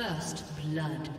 First blood.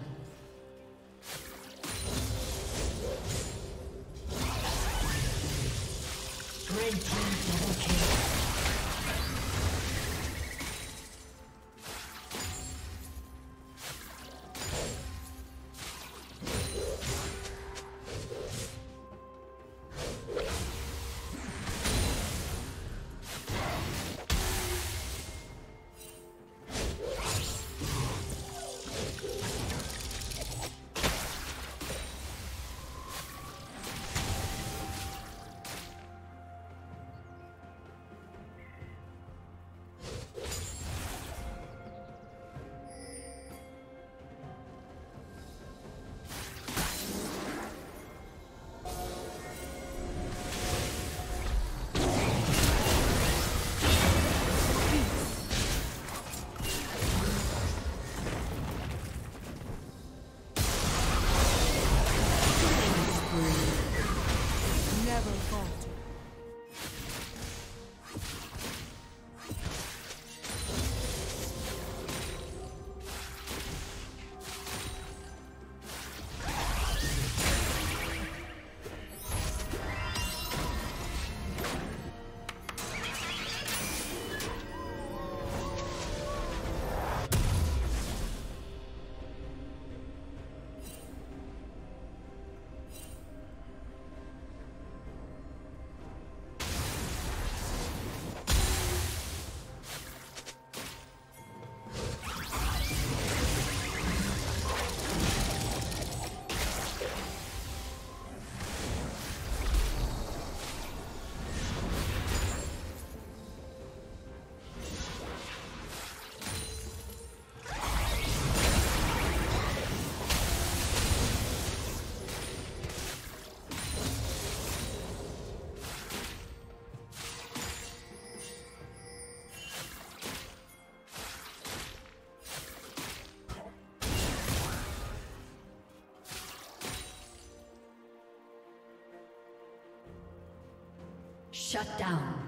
Shut down.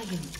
Dragon.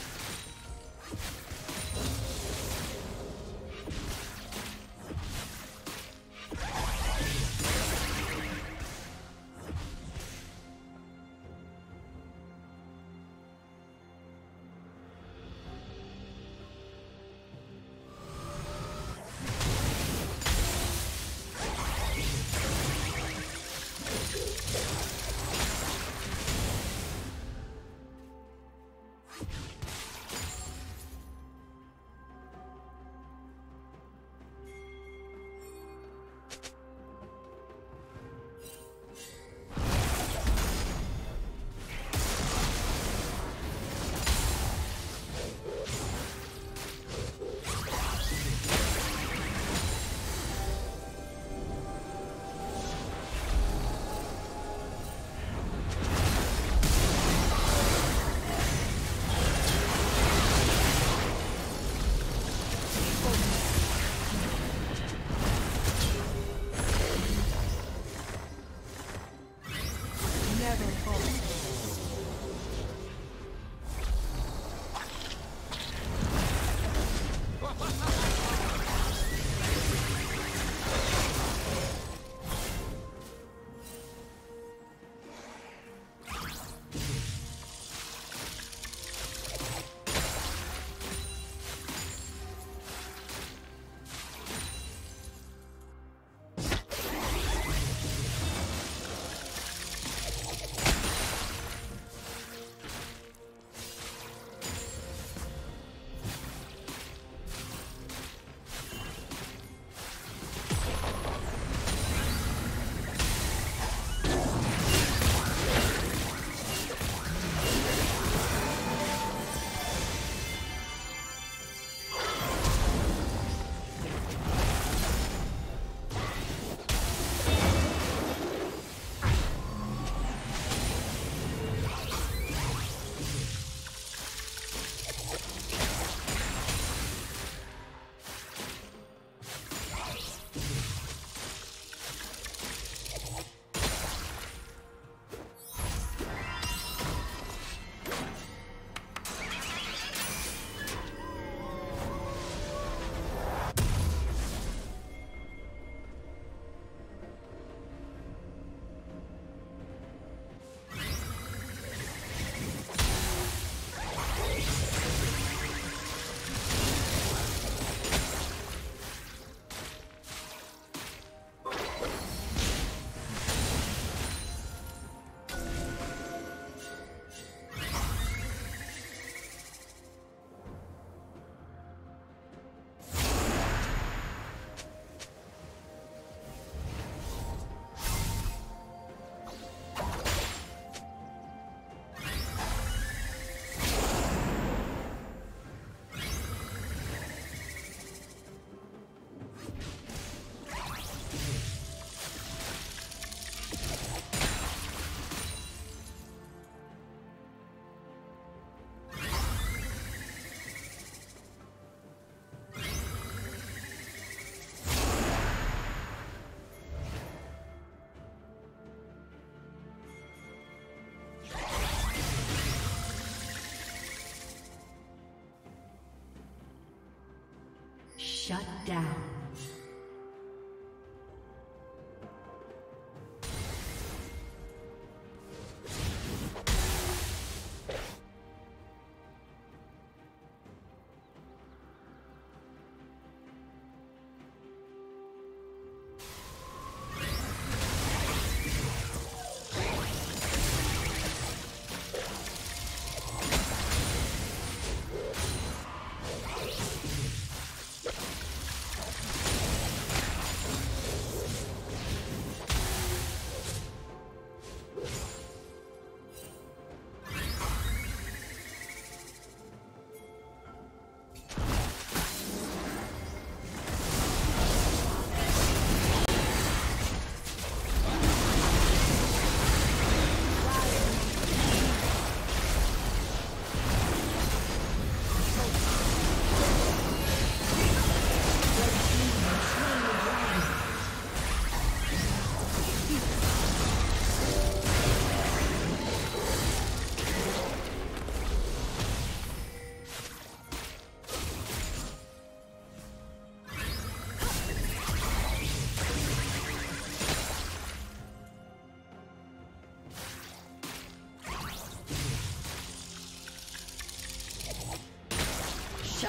Shut down.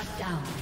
Shut down.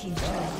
team's turret.